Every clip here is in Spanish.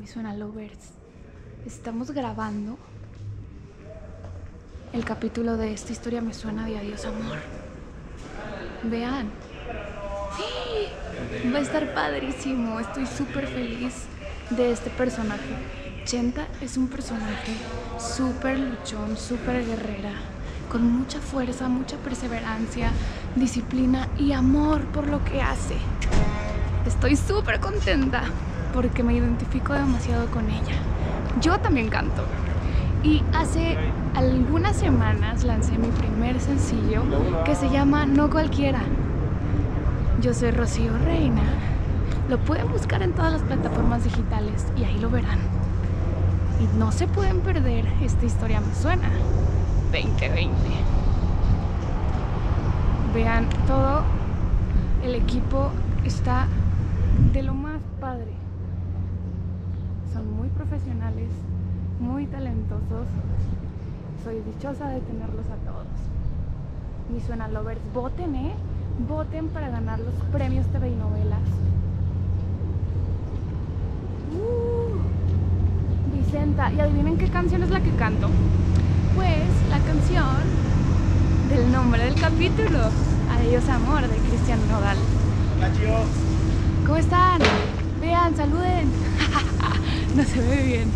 Mi suena lovers. Estamos grabando el capítulo de esta historia me suena de Adiós Amor. Vean. Va a estar padrísimo. Estoy súper feliz de este personaje. Chenta es un personaje súper luchón, súper guerrera, con mucha fuerza, mucha perseverancia, disciplina y amor por lo que hace. Estoy súper contenta porque me identifico demasiado con ella. Yo también canto. Y hace algunas semanas lancé mi primer sencillo que se llama No Cualquiera. Yo soy Rocío Reina. Lo pueden buscar en todas las plataformas digitales y ahí lo verán. Y no se pueden perder esta historia me suena 2020. Vean, todo el equipo está de lo más padre. Son muy profesionales, muy talentosos. Soy dichosa de tenerlos a todos. Mi suena lovers, voten, ¿eh? Voten para ganar los premios TV y novelas. Uh, Vicenta, y adivinen qué canción es la que canto. Pues la canción del nombre del capítulo, Adiós Amor, de Cristian Nodal. Hola, chicos. ¿Cómo están? Vean, saluden. no se ve bien.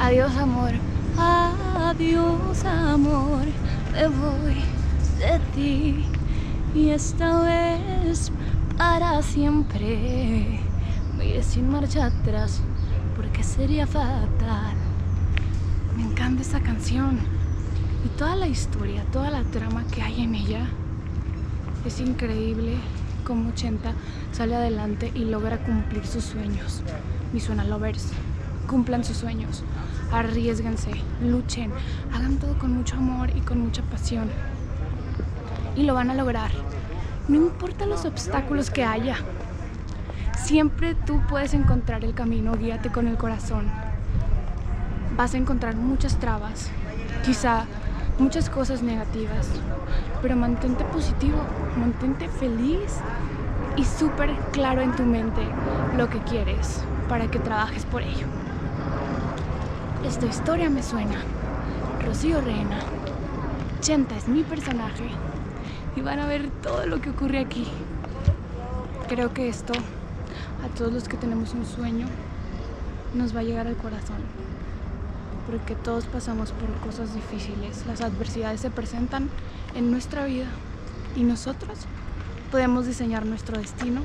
Adiós, amor. Adiós, amor. Me voy de ti. Y esta vez para siempre. Me iré sin marcha atrás porque sería fatal. Me encanta esta canción. Y toda la historia, toda la trama que hay en ella es increíble como 80 sale adelante y logra cumplir sus sueños. Mi suena lovers, cumplan sus sueños, arriesguense, luchen, hagan todo con mucho amor y con mucha pasión. Y lo van a lograr. No importa los obstáculos que haya. Siempre tú puedes encontrar el camino, guíate con el corazón. Vas a encontrar muchas trabas, quizá muchas cosas negativas, pero mantente positivo, mantente feliz y súper claro en tu mente lo que quieres para que trabajes por ello. Esta historia me suena. Rocío Reina. Chenta es mi personaje y van a ver todo lo que ocurre aquí. Creo que esto, a todos los que tenemos un sueño, nos va a llegar al corazón porque todos pasamos por cosas difíciles. Las adversidades se presentan en nuestra vida y nosotros podemos diseñar nuestro destino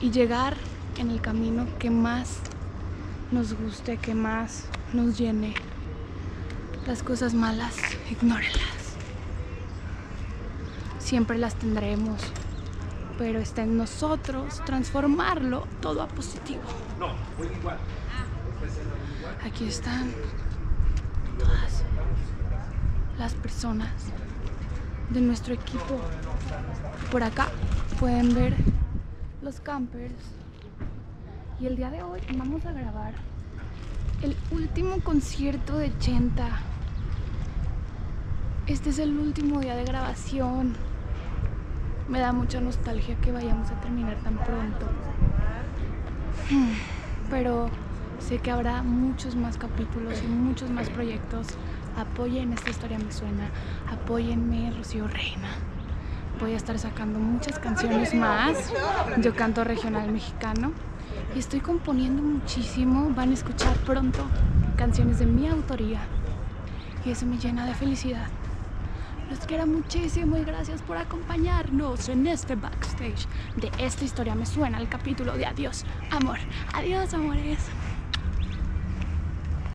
y llegar en el camino que más nos guste, que más nos llene. Las cosas malas, ignórenlas. Siempre las tendremos, pero está en nosotros transformarlo todo a positivo. No, voy igual. Aquí están todas las personas de nuestro equipo. Por acá pueden ver los campers. Y el día de hoy vamos a grabar el último concierto de Chenta. Este es el último día de grabación. Me da mucha nostalgia que vayamos a terminar tan pronto. Pero sé que habrá muchos más capítulos y muchos más proyectos. Apoyen esta historia me suena. Apóyenme, Rocío Reina. Voy a estar sacando muchas canciones más. Yo canto regional mexicano y estoy componiendo muchísimo. Van a escuchar pronto canciones de mi autoría y eso me llena de felicidad. Los quiero muchísimo y gracias por acompañarnos en este backstage de esta historia me suena el capítulo de Adiós, amor. Adiós, amores.